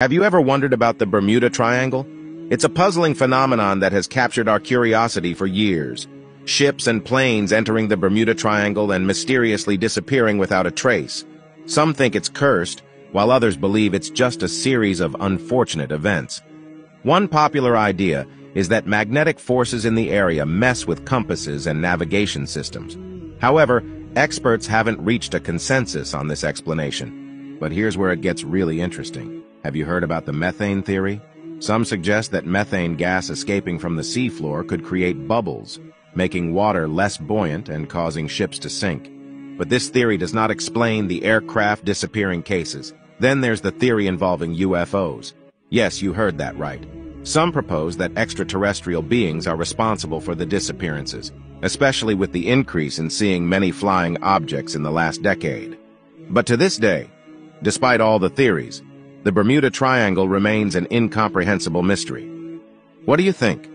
Have you ever wondered about the Bermuda Triangle? It's a puzzling phenomenon that has captured our curiosity for years. Ships and planes entering the Bermuda Triangle and mysteriously disappearing without a trace. Some think it's cursed, while others believe it's just a series of unfortunate events. One popular idea is that magnetic forces in the area mess with compasses and navigation systems. However, experts haven't reached a consensus on this explanation. But here's where it gets really interesting. Have you heard about the methane theory? Some suggest that methane gas escaping from the seafloor could create bubbles, making water less buoyant and causing ships to sink. But this theory does not explain the aircraft disappearing cases. Then there's the theory involving UFOs. Yes, you heard that right. Some propose that extraterrestrial beings are responsible for the disappearances, especially with the increase in seeing many flying objects in the last decade. But to this day, despite all the theories, the Bermuda Triangle remains an incomprehensible mystery. What do you think?